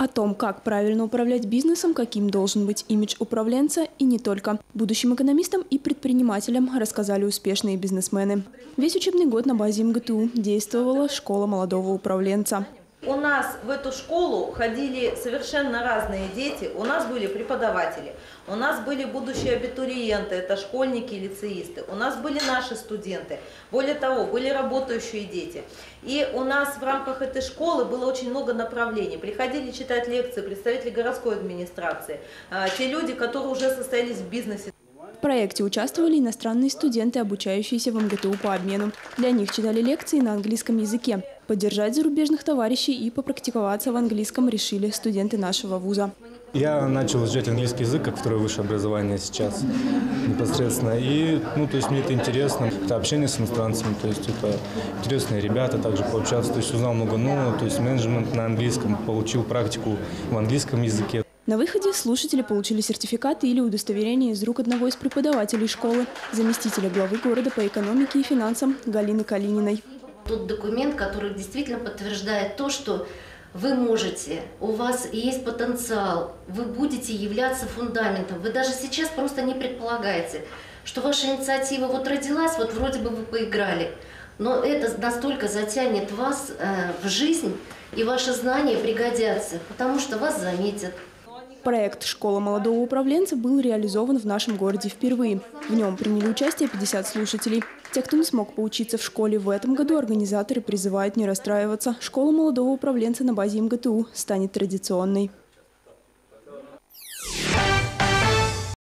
О том, как правильно управлять бизнесом, каким должен быть имидж управленца и не только. Будущим экономистам и предпринимателям рассказали успешные бизнесмены. Весь учебный год на базе МГТУ действовала школа молодого управленца. У нас в эту школу ходили совершенно разные дети. У нас были преподаватели, у нас были будущие абитуриенты, это школьники и лицеисты. У нас были наши студенты. Более того, были работающие дети. И у нас в рамках этой школы было очень много направлений. Приходили читать лекции представители городской администрации, а, те люди, которые уже состоялись в бизнесе. В проекте участвовали иностранные студенты, обучающиеся в МГТУ по обмену. Для них читали лекции на английском языке. Поддержать зарубежных товарищей и попрактиковаться в английском решили студенты нашего вуза. Я начал изучать английский язык как второе высшее образование сейчас непосредственно. И, ну, то есть мне это интересно. Это общение с иностранцами, то есть это интересные ребята, также пообщаться. То есть узнал много нового, то есть менеджмент на английском, получил практику в английском языке. На выходе слушатели получили сертификаты или удостоверение из рук одного из преподавателей школы, заместителя главы города по экономике и финансам Галины Калининой. Тот документ, который действительно подтверждает то, что вы можете, у вас есть потенциал, вы будете являться фундаментом. Вы даже сейчас просто не предполагаете, что ваша инициатива вот родилась, вот вроде бы вы поиграли, но это настолько затянет вас э, в жизнь, и ваши знания пригодятся, потому что вас заметят. Проект «Школа молодого управленца» был реализован в нашем городе впервые. В нем приняли участие 50 слушателей. Те, кто не смог поучиться в школе в этом году, организаторы призывают не расстраиваться. Школа молодого управленца на базе МГТУ станет традиционной.